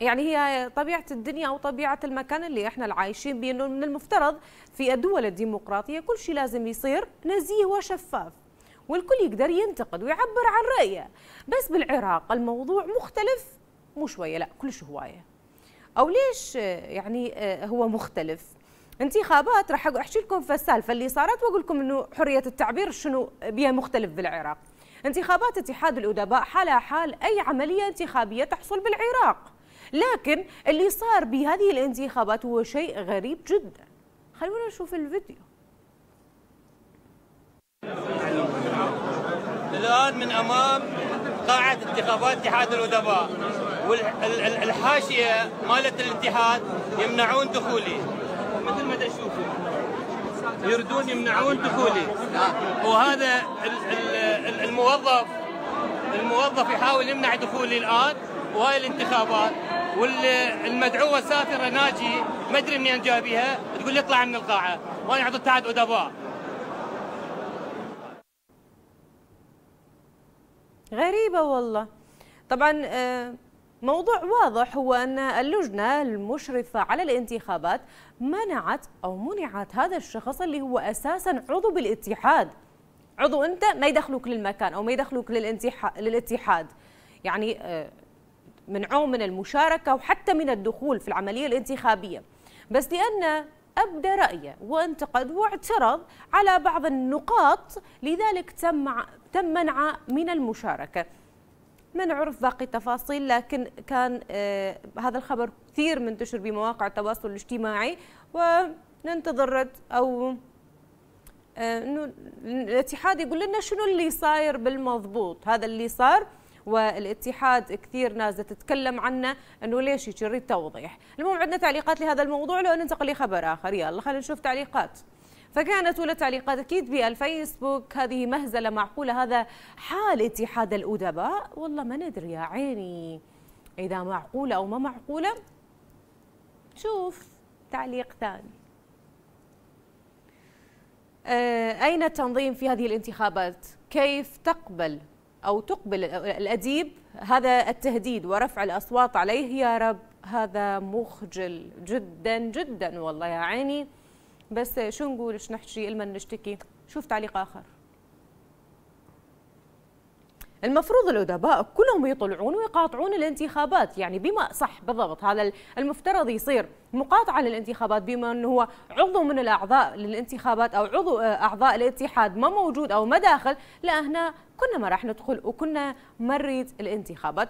يعني هي طبيعة الدنيا أو طبيعة المكان اللي إحنا عايشين بيه إنه من المفترض في الدول الديمقراطية كل شيء لازم يصير نزيه وشفاف والكل يقدر ينتقد ويعبر عن رأيه بس بالعراق الموضوع مختلف مو شوية لا كلش هواية أو ليش يعني هو مختلف انتخابات راح أحكي لكم في السالفة اللي صارت وأقول لكم إنه حرية التعبير شنو بها مختلف بالعراق. انتخابات اتحاد الأدباء حالها حال أي عملية انتخابية تحصل بالعراق. لكن اللي صار بهذه الانتخابات هو شيء غريب جدا. خلونا نشوف الفيديو. الآن من أمام قاعة انتخابات اتحاد الأدباء. والحاشيه مالت الاتحاد يمنعون دخولي. مثل ما تشوفوا يردون يمنعون دخولي. وهذا الموظف الموظف يحاول يمنع دخولي الآن. وهاي الانتخابات والمدعوه سافره ناجي ما أدري منين جايبيها تقول لي اطلع من القاعة. وأنا عضو اتحاد أدباء. غريبة والله. طبعا موضوع واضح هو أن اللجنة المشرفة على الانتخابات منعت أو منعت هذا الشخص اللي هو أساسا عضو بالاتحاد. عضو أنت ما يدخلوك للمكان أو ما يدخلوك للاتحاد. يعني منعوه من المشاركة وحتى من الدخول في العملية الانتخابية. بس لأن أبدى رأيه وانتقد واعترض على بعض النقاط لذلك تم تم منعه من المشاركة. ما نعرف باقي التفاصيل لكن كان آه هذا الخبر كثير منتشر بمواقع التواصل الاجتماعي وننتظر رد أو آه الاتحاد يقول لنا شنو اللي صاير بالمضبوط. هذا اللي صار والاتحاد كثير ناس تتكلم عنه إنه ليش يريد توضيح. المهم عندنا تعليقات لهذا الموضوع لو ننتقل لخبر آخر. يلا خلينا نشوف تعليقات. فكانت أولى تعليقات أكيد بالفيسبوك. هذه مهزلة معقولة. هذا حال اتحاد الأدباء. والله ما ندري يا عيني إذا معقولة أو ما معقولة. شوف تعليق ثاني. أين التنظيم في هذه الانتخابات؟ كيف تقبل أو تقبل الأديب هذا التهديد ورفع الأصوات عليه. يا رب هذا مخجل جدا جدا والله يا عيني. بس شو نقول؟ إيش نحكي؟ لما نشتكي. شوف تعليق آخر. المفروض الأدباء كلهم يطلعون ويقاطعون الانتخابات يعني بما صح بالضبط. هذا المفترض يصير مقاطعة للانتخابات بما أنه هو عضو من الأعضاء للانتخابات أو عضو أعضاء الاتحاد ما موجود أو ما داخل لا هنا كنا ما راح ندخل وكنا ما نريد الانتخابات.